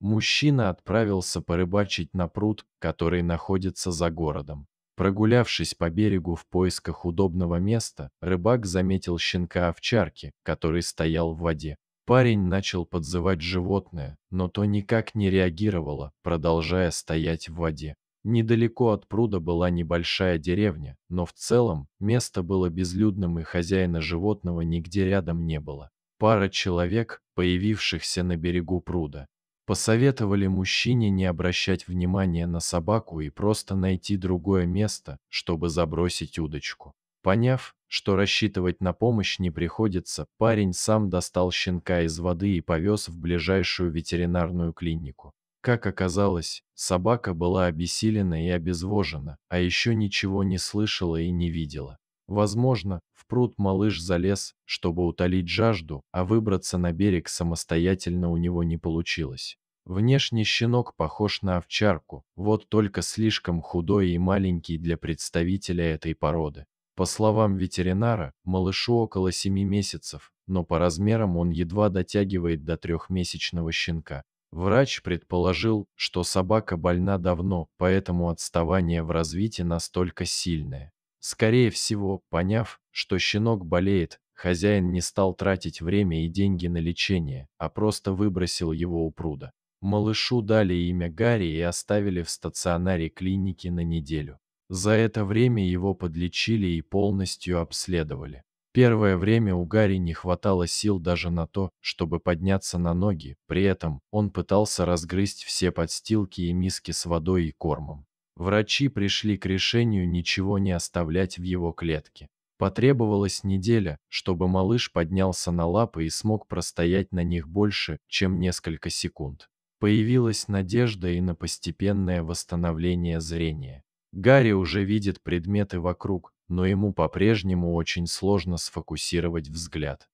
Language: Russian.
мужчина отправился порыбачить на пруд, который находится за городом. Прогулявшись по берегу в поисках удобного места, рыбак заметил щенка-овчарки, который стоял в воде. Парень начал подзывать животное, но то никак не реагировало, продолжая стоять в воде. Недалеко от пруда была небольшая деревня, но в целом место было безлюдным и хозяина животного нигде рядом не было. Пара человек, появившихся на берегу пруда, посоветовали мужчине не обращать внимания на собаку и просто найти другое место, чтобы забросить удочку. Поняв, что рассчитывать на помощь не приходится, парень сам достал щенка из воды и повез в ближайшую ветеринарную клинику. Как оказалось, собака была обессилена и обезвожена, а еще ничего не слышала и не видела. Возможно, в пруд малыш залез, чтобы утолить жажду, а выбраться на берег самостоятельно у него не получилось. Внешне щенок похож на овчарку, вот только слишком худой и маленький для представителя этой породы. По словам ветеринара, малышу около 7 месяцев, но по размерам он едва дотягивает до трехмесячного щенка. Врач предположил, что собака больна давно, поэтому отставание в развитии настолько сильное. Скорее всего, поняв, что щенок болеет, хозяин не стал тратить время и деньги на лечение, а просто выбросил его у пруда. Малышу дали имя Гарри и оставили в стационаре клиники на неделю. За это время его подлечили и полностью обследовали. Первое время у Гарри не хватало сил даже на то, чтобы подняться на ноги, при этом он пытался разгрызть все подстилки и миски с водой и кормом. Врачи пришли к решению ничего не оставлять в его клетке. Потребовалась неделя, чтобы малыш поднялся на лапы и смог простоять на них больше, чем несколько секунд. Появилась надежда и на постепенное восстановление зрения. Гарри уже видит предметы вокруг, но ему по-прежнему очень сложно сфокусировать взгляд.